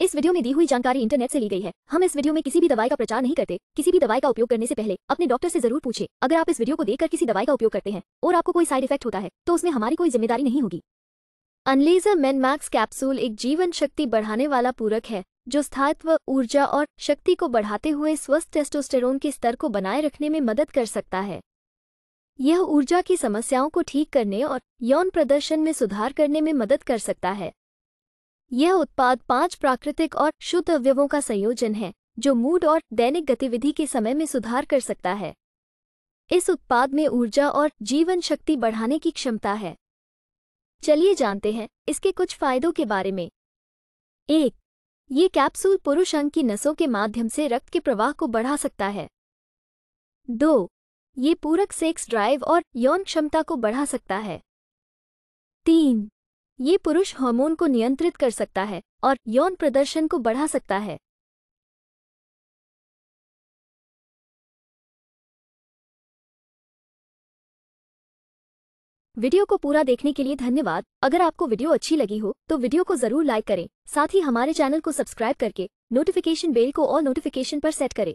इस वीडियो में दी हुई जानकारी इंटरनेट से ली गई है। हम इस वीडियो में किसी भी दवाई का प्रचार नहीं करते। किसी भी दवाई का उपयोग करने से पहले अपने डॉक्टर से ज़रूर पूछे। अगर आप इस वीडियो को देखकर किसी दवाई का उपयोग करते हैं और आपको कोई साइड इफ़ेक्ट होता है तो उसमें हमारी कोई ज़िम्मेदारी नहीं होगी। अनलेजर मैक्स कैप्सूल एक जीवन शक्ति बढ़ाने वाला पूरक है, जो स्थायित्व, ऊर्जा और शक्ति को बढ़ाते हुए स्वस्थ टेस्टोस्टेरोन के स्तर को बनाए रखने में मदद कर सकता है। यह ऊर्जा की समस्याओं को ठीक करने और यौन प्रदर्शन में सुधार करने में मदद कर सकता है। यह उत्पाद पाँच प्राकृतिक और शुद्ध अवयवों का संयोजन है, जो मूड और दैनिक गतिविधि के समय में सुधार कर सकता है। इस उत्पाद में ऊर्जा और जीवन शक्ति बढ़ाने की क्षमता है। चलिए जानते हैं इसके कुछ फायदों के बारे में। एक, ये कैप्सूल पुरुष अंग की नसों के माध्यम से रक्त के प्रवाह को बढ़ा सकता है। दो, ये पूरक सेक्स ड्राइव और यौन क्षमता को बढ़ा सकता है। तीन ये पुरुष हार्मोन को नियंत्रित कर सकता है और यौन प्रदर्शन को बढ़ा सकता है। वीडियो को पूरा देखने के लिए धन्यवाद। अगर आपको वीडियो अच्छी लगी हो तो वीडियो को ज़रूर लाइक करें। साथ ही हमारे चैनल को सब्सक्राइब करके नोटिफिकेशन बेल को और नोटिफिकेशन पर सेट करें।